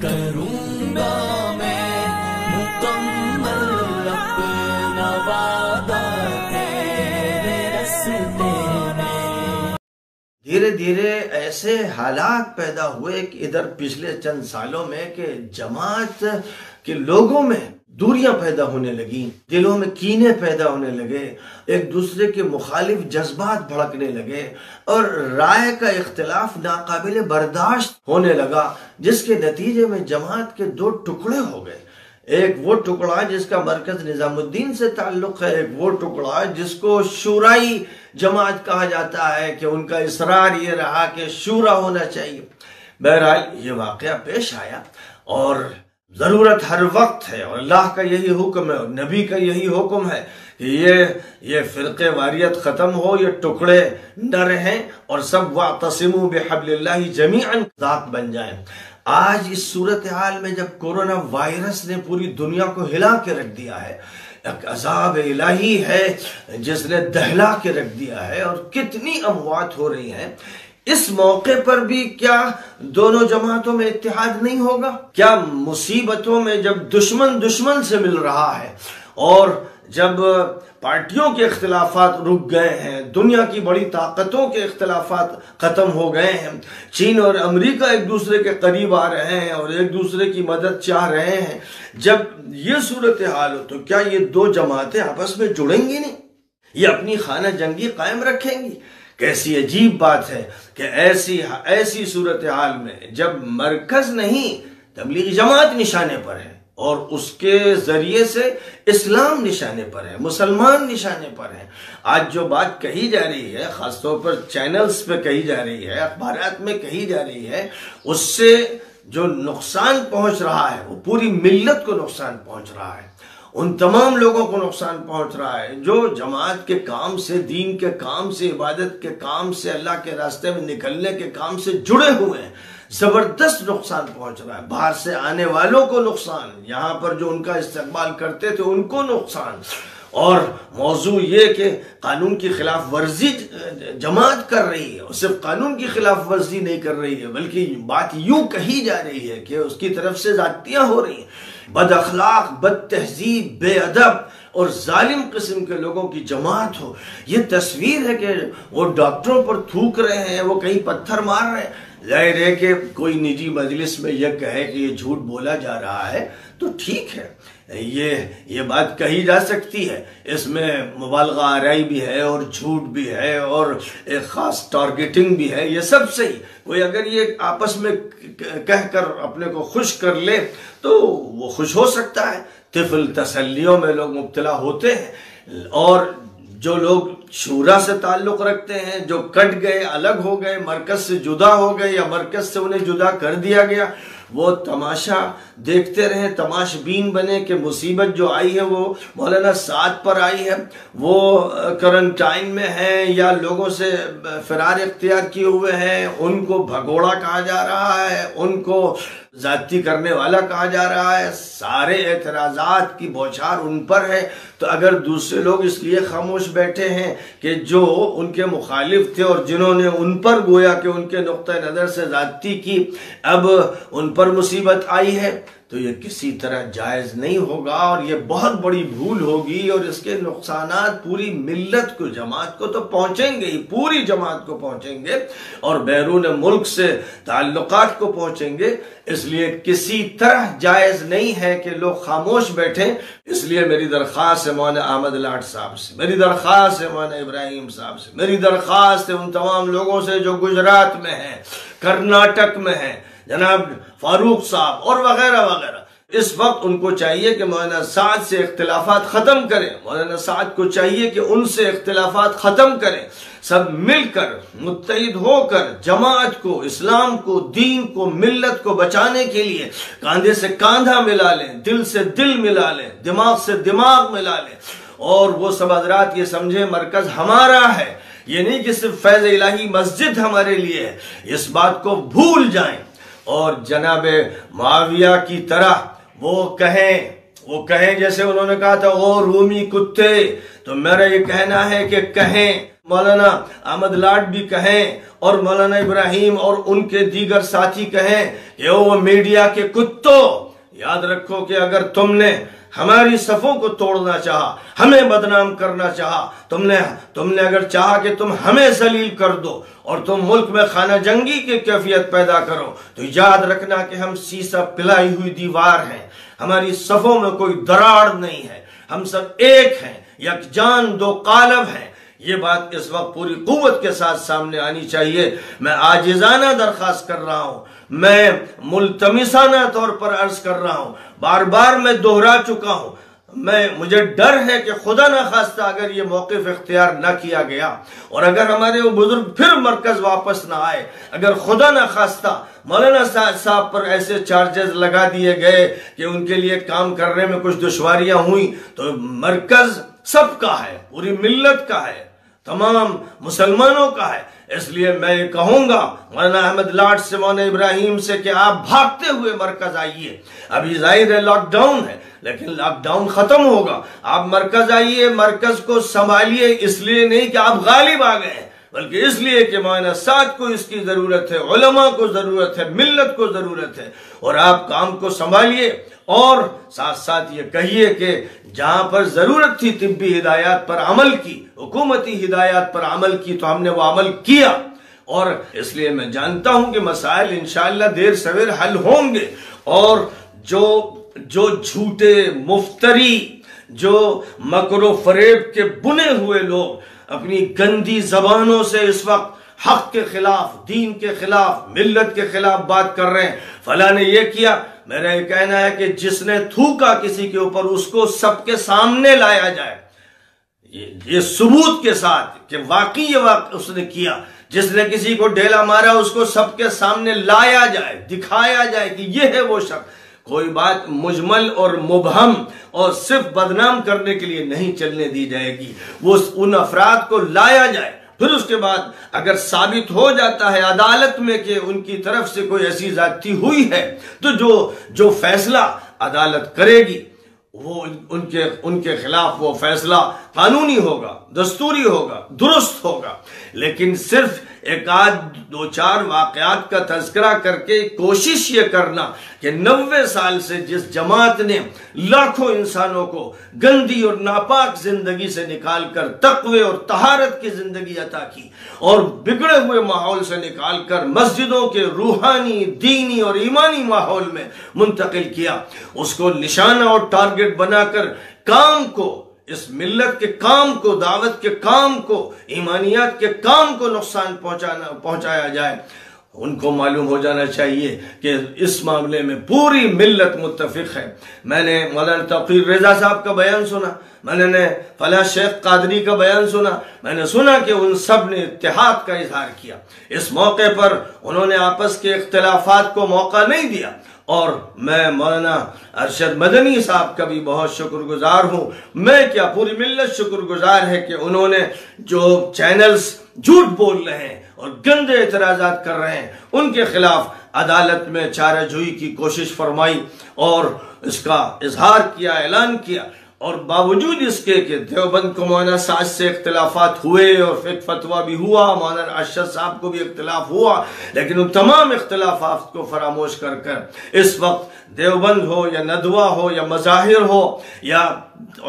کروں گا میں مکمل اپنا وعدہ تیرے رستے دھیرے دھیرے ایسے حالات پیدا ہوئے کہ ادھر پچھلے چند سالوں میں کہ جماعت کے لوگوں میں دوریاں پیدا ہونے لگیں، دلوں میں کینے پیدا ہونے لگے، ایک دوسرے کے مخالف جذبات بھڑکنے لگے اور رائے کا اختلاف ناقابل برداشت ہونے لگا، جس کے نتیجے میں جماعت کے دو ٹکڑے ہو گئے۔ ایک وہ ٹکڑا جس کا مرکز نظام الدین سے تعلق ہے، ایک وہ ٹکڑا جس کو شورائی جماعت کہا جاتا ہے کہ ان کا اصرار یہ رہا کہ شورا ہونا چاہیے۔ بہرحال یہ واقعہ پیش آیا اور ضرورت ہر وقت ہے اور اللہ کا یہی حکم ہے اور نبی کا یہی حکم ہے کہ یہ یہ فرقے واریت ختم ہو، یہ ٹکڑے نہ رہیں اور سب وَاعْتَصِمُوا بِحَبْلِ اللَّهِ جَمِيعًا ذات بن جائیں۔ آج اس صورتحال میں جب کورونا وائرس نے پوری دنیا کو ہلا کے رکھ دیا ہے، ایک عذاب الہی ہے جس نے دہلا کے رکھ دیا ہے اور کتنی اموات ہو رہی ہیں۔ اس موقع پر بھی کیا دونوں جماعتوں میں اتحاد نہیں ہوگا؟ کیا مصیبتوں میں جب دشمن دشمن سے مل رہا ہے اور جب پارٹیوں کے اختلافات رک گئے ہیں، دنیا کی بڑی طاقتوں کے اختلافات ختم ہو گئے ہیں، چین اور امریکہ ایک دوسرے کے قریب آ رہے ہیں اور ایک دوسرے کی مدد چاہ رہے ہیں، جب یہ صورتحال ہو تو کیا یہ دو جماعتیں آپس میں جڑیں گی نہیں؟ یہ اپنی خانہ جنگی قائم رکھیں گی؟ کیسی عجیب بات ہے کہ ایسی ایسی صورتحال میں جب مرکز نہیں، تبلیغی جماعت نشانے پر ہے اور اس کے ذریعے سے اسلام نشانے پر ہے، مسلمان نشانے پر ہے۔ آج جو بات کہی جا رہی ہے، خاص طور پر چینلز پہ کہی جا رہی ہے، اخبارات میں کہی جا رہی ہے، اس سے جو نقصان پہنچ رہا ہے، وہ پوری ملت کو نقصان پہنچ رہا ہے۔ ان تمام لوگوں کو نقصان پہنچ رہا ہے۔ جو جماعت کے کام سے، دین کے کام سے، عبادت کے کام سے، اللہ کے راستے میں نکلنے کے کام سے جڑے ہوئے ہیں، زبردست نقصان پہنچ رہا ہے۔ باہر سے آنے والوں کو نقصان، یہاں پر جو ان کا استقبال کرتے تھے، ان کو نقصان۔ اور موضوع یہ کہ قانون کی خلاف ورزی جماعت کر رہی ہے، اور صرف قانون کی خلاف ورزی نہیں کر رہی ہے، بلکہ بات یوں کہی جا رہی ہے کہ اس کی طرف سے ذاتیاں ہو رہی ہیں۔ بد اخلاق، بد تہذیب، بے ادب، اور ظالم قسم کے لوگوں کی جماعت ہو۔ یہ تصویر ہے کہ وہ ڈاکٹروں پر تھوک رہے ہیں، وہ کہیں پتھر مار رہے ہیں۔ ظاہر ہے کہ کوئی نجی مجلس میں یہ کہے کہ یہ جھوٹ بولا جا رہا ہے تو ٹھیک ہے۔ یہ یہ بات کہی جا سکتی ہے۔ اس میں مبالغہ آرائی بھی ہے اور جھوٹ بھی ہے اور ایک خاص ٹارگیٹنگ بھی ہے، یہ سب صحیح۔ کوئی اگر یہ آپس میں کہہ کر اپنے کو خوش کر لے تو وہ خوش ہو سکتا ہے۔ طفل تسلیوں میں لوگ مبتلا ہوتے ہیں اور جو لوگ شورا سے تعلق رکھتے ہیں، جو کٹ گئے، الگ ہو گئے، مرکز سے جدا ہو گئے یا مرکز سے انہیں جدا کر دیا گیا، وہ تماشا دیکھتے رہے، تماش بین بنے کہ مصیبت جو آئی ہے وہ مولانا ساتھ پر آئی ہے، وہ کرنٹائن میں ہیں یا لوگوں سے فرار اختیار کیے ہوئے ہیں، ان کو بھگوڑا کہا جا رہا ہے، ان کو ذاتی کرنے والا کہا جا رہا ہے، سارے اعتراضات کی بوچھار ان پر ہے، تو اگر دوسرے لوگ اس لیے خاموش بیٹھے ہیں کہ جو ان کے مخالف تھے اور جنہوں نے ان پر گویا کہ ان کے نقطہ نظر سے ذاتی کی، اب ان پر مصیبت آئی ہے۔ تو یہ کسی طرح جائز نہیں ہوگا اور یہ بہت بڑی بھول ہوگی اور اس کے نقصانات پوری ملت کو، جماعت کو تو پہنچیں گے ہی، پوری جماعت کو پہنچیں گے اور بیرون ملک سے تعلقات کو پہنچیں گے۔ اس لیے کسی طرح جائز نہیں ہے کہ لوگ خاموش بیٹھیں۔ اس لیے میری درخواست ہے مولانا احمد لاٹ صاحب سے، میری درخواست ہے مولانا ابراہیم صاحب سے، میری درخواست ہے ان تمام لوگوں سے جو گجرات میں ہیں، کرناٹک میں ہیں۔ جناب فاروق صاحب اور وغیرہ وغیرہ۔ اس وقت ان کو چاہیے کہ مولانا سعد سے اختلافات ختم کریں۔ مولانا سعد کو چاہیے کہ ان سے اختلافات ختم کریں۔ سب مل کر متحد ہو کر جماعت کو، اسلام کو، دین کو، ملت کو بچانے کے لیے کاندھے سے کاندھا ملا لیں، دل سے دل ملا لیں، دماغ سے دماغ ملا لیں۔ اور وہ سب حضرات یہ سمجھیں، مرکز ہمارا ہے۔ یہ نہیں کہ صرف فیض الہی مسجد ہمارے لیے ہے۔ اس بات کو بھول جائیں۔ اور جناب معاویہ کی طرح وہ کہیں وہ کہیں جیسے انہوں نے کہا تھا وہ رومی کتے، تو میرا یہ کہنا ہے کہ کہیں، مولانا احمد لاٹ بھی کہیں اور مولانا ابراہیم اور ان کے دیگر ساتھی کہیں کہ وہ میڈیا کے کتوں، یاد رکھو کہ اگر تم نے ہماری صفوں کو توڑنا چاہا، ہمیں بدنام کرنا چاہا۔ تم نے تم نے اگر چاہا کہ تم ہمیں ذلیل کر دو اور تم ملک میں خانہ جنگی کی کیفیت پیدا کرو، تو یاد رکھنا کہ ہم سیسا پلائی ہوئی دیوار ہیں۔ ہماری صفوں میں کوئی دراڑ نہیں ہے۔ ہم سب ایک ہیں، یک جان، دو قالب ہیں۔ یہ بات اس وقت پوری قوت کے ساتھ سامنے آنی چاہیے۔ میں آجزانہ درخواست کر رہا ہوں۔ میں ملتمسانہ طور پر عرض کر رہا ہوں۔ بار بار میں دوہرا چکا ہوں۔ میں، مجھے ڈر ہے کہ خدا نہ خواستہ اگر یہ موقف اختیار نہ کیا گیا اور اگر ہمارے وہ بزرگ پھر مرکز واپس نہ آئے، اگر خدا نہ خواستہ مولانا صاحب پر ایسے چارجز لگا دیے گئے کہ ان کے لیے کام کرنے میں کچھ دشواریاں ہوئیں، تو مرکز سب کا ہے، پوری ملت کا ہے، تمام مسلمانوں کا ہے۔ اس لیے میں یہ کہوں گا، مولانا احمد لاٹ سے، مولانا ابراہیم سے کہ آپ بھاگتے ہوئے مرکز آئیے۔ ابھی ظاہر ہے لاک ڈاؤن ہے، لیکن لاک ڈاؤن ختم ہوگا۔ آپ مرکز آئیے، مرکز کو سنبھالیے، اس لیے نہیں کہ آپ غالب آ گئے ہیں۔ بلکہ اس لیے کہ مولانا ساتھ کو اس کی ضرورت ہے، علماء کو ضرورت ہے، ملت کو ضرورت ہے۔ اور آپ کام کو سنبھالیے اور ساتھ ساتھ یہ کہیے کہ جہاں پر ضرورت تھی طبی ہدایات پر عمل کی، حکومتی ہدایات پر عمل کی تو ہم نے وہ عمل کیا۔ اور اس لیے میں جانتا ہوں کہ مسائل انشاءاللہ دیر سویر حل ہوں گے۔ اور جو جو جھوٹے مفتری، جو مکر و فریب کے بنے ہوئے لوگ اپنی گندی زبانوں سے اس وقت حق کے خلاف، دین کے خلاف، ملت کے خلاف بات کر رہے ہیں۔ فلاں نے یہ کیا میرا یہ کہنا ہے کہ جس نے تھوکا کسی کے اوپر، اس کو سب کے سامنے لایا جائے۔ یہ ثبوت کے ساتھ کہ واقعی یہ واقع اس نے کیا۔ جس نے کسی کو ڈیلا مارا، اس کو سب کے سامنے لایا جائے، دکھایا جائے کہ یہ ہے وہ شخص۔ کوئی بات مجمل اور مبہم اور صرف بدنام کرنے کے لیے نہیں چلنے دی جائے گی۔ وہ ان افراد کو لایا جائے۔ پھر اس کے بعد اگر ثابت ہو جاتا ہے عدالت میں کہ ان کی طرف سے کوئی ایسی ذاتی ہوئی ہے، تو جو جو فیصلہ عدالت کرے گی، وہ ان کے ان کے خلاف وہ فیصلہ قانونی ہوگا، دستوری ہوگا، درست ہوگا۔ لیکن صرف ایک آدھ دو چار واقعات کا تذکرہ کر کے کوشش یہ کرنا کہ نوے سال سے جس جماعت نے لاکھوں انسانوں کو گندی اور ناپاک زندگی سے نکال کر تقوی اور تہارت کی زندگی عطا کی اور بگڑے ہوئے ماحول سے نکال کر مسجدوں کے روحانی، دینی اور ایمانی ماحول میں منتقل کیا، اس کو نشانہ اور ٹارگٹ بنا کر کام کو اس ملت کے کام کو، دعوت کے کام کو، ایمانیات کے کام کو نقصان پہنچانا، پہنچایا جائے، ان کو معلوم ہو جانا چاہیے کہ اس معاملے میں پوری ملت متفق ہے۔ میں نے مولانا توقیر رضا صاحب کا بیان سنا، میں نے فلاں شیخ قادری کا بیان سنا، میں نے سنا کہ ان سب نے اتحاد کا اظہار کیا۔ اس موقع پر انہوں نے آپس کے اختلافات کو موقع نہیں دیا۔ اور میں مولانا ارشد مدنی صاحب کا بھی بہت شکر گزار ہوں۔ میں کیا پوری ملت شکر گزار ہے کہ انہوں نے جو چینلز جھوٹ بول رہے ہیں اور گندے اعتراضات کر رہے ہیں، ان کے خلاف عدالت میں چارہ جوئی کی کوشش فرمائی اور اس کا اظہار کیا، اعلان کیا۔ اور باوجود اس کے کہ دیوبند کو مولانا ساز سے اختلافات ہوئے اور فک فتوہ بھی ہوا، مولانا ارشد صاحب کو بھی اختلاف ہوا، لیکن ان تمام اختلافات کو فراموش کر کر اس وقت دیوبند ہو یا ندوہ ہو یا مظاہر ہو یا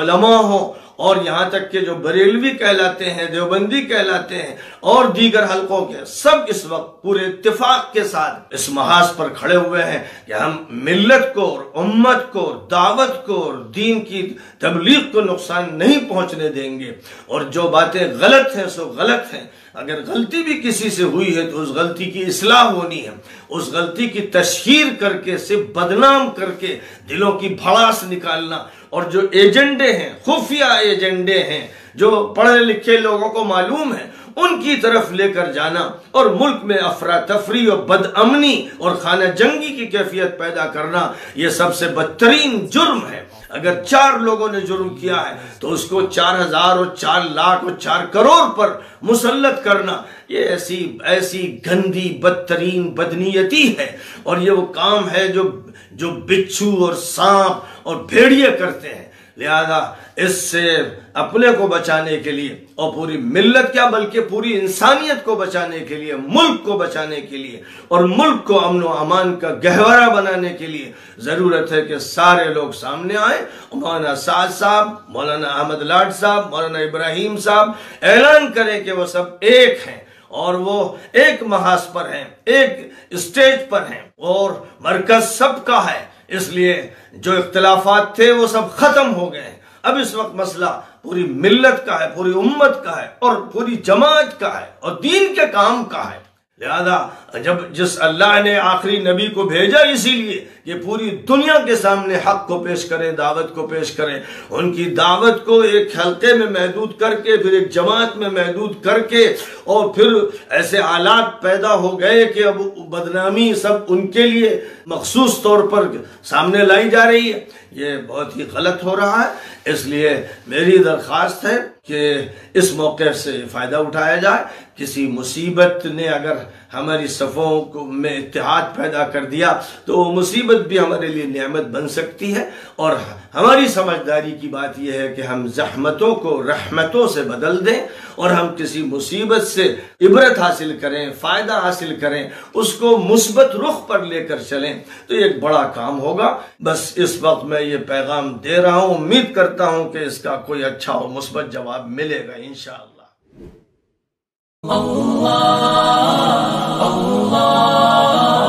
علماء ہو اور یہاں تک کہ جو بریلوی کہلاتے ہیں، دیوبندی کہلاتے ہیں اور دیگر حلقوں کے، سب اس وقت پورے اتفاق کے ساتھ اس محاذ پر کھڑے ہوئے ہیں کہ ہم ملت کو اور امت کو دعوت کو اور دین کی تبلیغ کو نقصان نہیں پہنچنے دیں گے۔ اور جو باتیں غلط ہیں، سو غلط ہیں۔ اگر غلطی بھی کسی سے ہوئی ہے تو اس غلطی کی اصلاح ہونی ہے۔ اس غلطی کی تشہیر کر کے، صرف بدنام کر کے دلوں کی بھڑاس نکالنا۔ اور جو ایجنڈے ہیں، خفیہ ایجنڈے ہیں، جو پڑھے لکھے لوگوں کو معلوم ہے، ان کی طرف لے کر جانا۔ اور ملک میں افراتفری اور بد امنی اور خانہ جنگی کی کیفیت پیدا کرنا، یہ سب سے بدترین جرم ہے۔ اگر چار لوگوں نے جرم کیا ہے تو اس کو چار ہزار اور چار لاکھ اور چار کروڑ پر مسلط کرنا، یہ ایسی ایسی گندی، بدترین، بدنیتی ہے۔ اور یہ وہ کام ہے جو جو بچھو اور سانپ اور بھیڑیے کرتے ہیں۔ لہذا اس سے اپنے کو بچانے کے لیے اور پوری ملت کیا بلکہ پوری انسانیت کو بچانے کے لیے، ملک کو بچانے کے لیے اور ملک کو امن و امان کا گہورہ بنانے کے لیے ضرورت ہے کہ سارے لوگ سامنے آئیں۔ مولانا سعد صاحب، مولانا احمد لاڈ صاحب، مولانا ابراہیم صاحب اعلان کریں کہ وہ سب ایک ہیں اور وہ ایک محاذ پر ہیں، ایک اسٹیج پر ہیں اور مرکز سب کا ہے۔ اس لیے جو اختلافات تھے وہ سب ختم ہو گئے۔ اب اس وقت مسئلہ پوری ملت کا ہے، پوری امت کا ہے اور پوری جماعت کا ہے اور دین کے کام کا ہے۔ لہذا جب جس اللہ نے آخری نبی کو بھیجا، اسی لیے کہ پوری دنیا کے سامنے حق کو پیش کرے، دعوت کو پیش کرے۔ ان کی دعوت کو ایک حلقے میں محدود کر کے، پھر ایک جماعت میں محدود کر کے، اور پھر ایسے حالات پیدا ہو گئے کہ اب بدنامی سب ان کے لیے مخصوص طور پر سامنے لائی جا رہی ہے۔ یہ بہت ہی غلط ہو رہا ہے۔ اس لیے میری درخواست ہے کہ اس موقع سے فائدہ اٹھایا جائے۔ کسی مصیبت نے اگر ہماری صفوں میں اتحاد پیدا کر دیا تو وہ مصیبت بھی ہمارے لیے نعمت بن سکتی ہے اور ہماری سمجھداری کی بات یہ ہے کہ ہم زحمتوں کو رحمتوں سے بدل دیں اور ہم کسی مصیبت سے عبرت حاصل کریں، فائدہ حاصل کریں، اس کو مثبت رخ پر لے کر چلیں تو یہ ایک بڑا کام ہوگا۔ بس اس وقت میں یہ پیغام دے رہا ہوں، امید کرتا ہوں کہ اس کا کوئی اچھا اور مثبت جواب ملے گا انشاءاللہ۔ الله الله